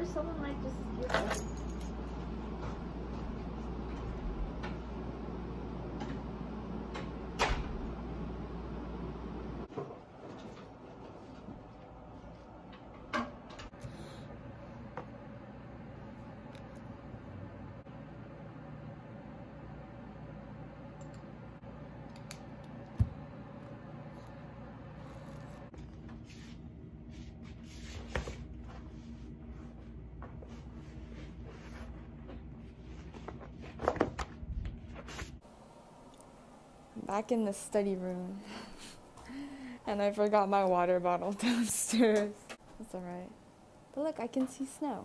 or someone might just back in the study room. and I forgot my water bottle downstairs. That's alright. But look, I can see snow.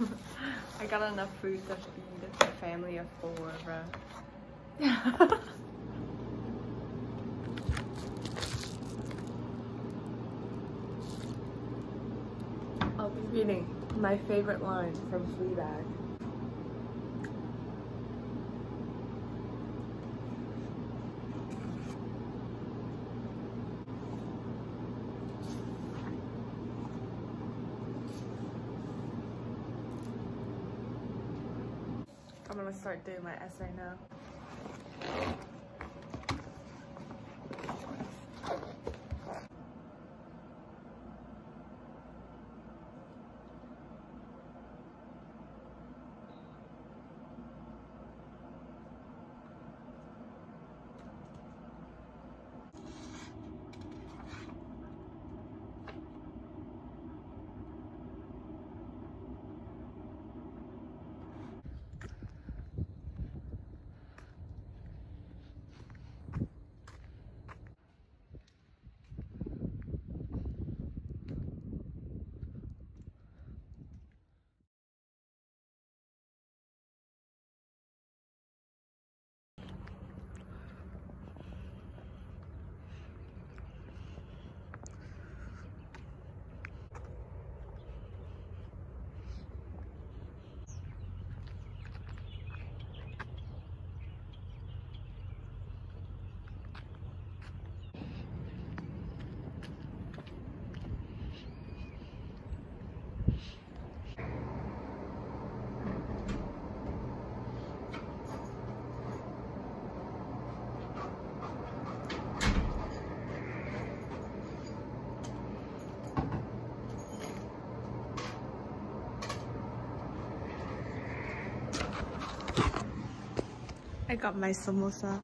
I got enough food to feed a family of four, I'll be reading my favorite line from Fleabag. I'm gonna start doing my essay now. I got my samosa.